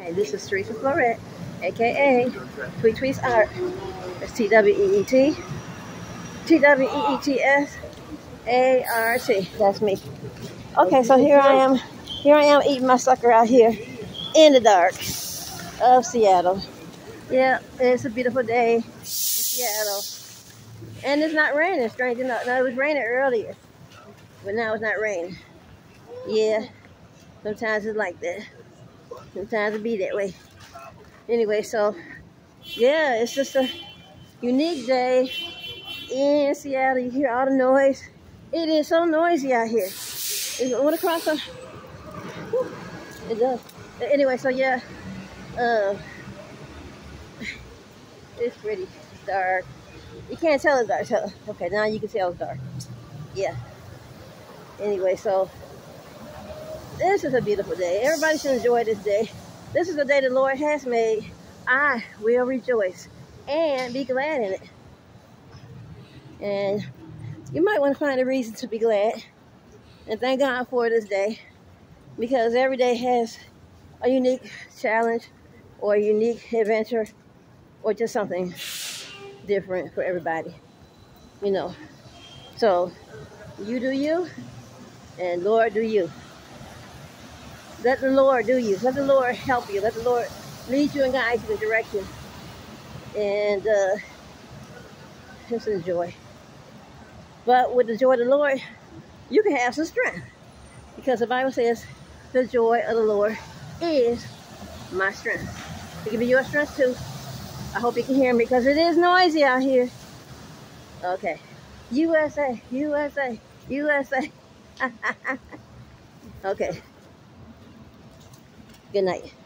Hey, this is Teresa Florette, aka Tweet Tweets Art. It's T W E E T T W E E T S A R T. That's me. Okay, so here I am. Here I am eating my sucker out here in the dark of Seattle. Yeah, it's a beautiful day in Seattle. And it's not raining, strange enough. No, it was raining earlier. But now it's not raining. Yeah, sometimes it's like that. Sometimes it be that way. Anyway, so yeah, it's just a unique day in Seattle. You hear all the noise. It is so noisy out here. It went across the. It does. Anyway, so yeah, uh, it's pretty dark. You can't tell it's dark. So, okay, now you can tell it's dark. Yeah. Anyway, so this is a beautiful day. Everybody should enjoy this day. This is the day the Lord has made. I will rejoice and be glad in it. And you might want to find a reason to be glad and thank God for this day because every day has a unique challenge or a unique adventure or just something different for everybody, you know. So you do you and Lord do you. Let the Lord do you. Let the Lord help you. Let the Lord lead you and guide you in direction. And uh, just enjoy. But with the joy of the Lord, you can have some strength. Because the Bible says, the joy of the Lord is my strength. It can be your strength too. I hope you can hear me because it is noisy out here. Okay. USA, USA, USA. okay. Good night.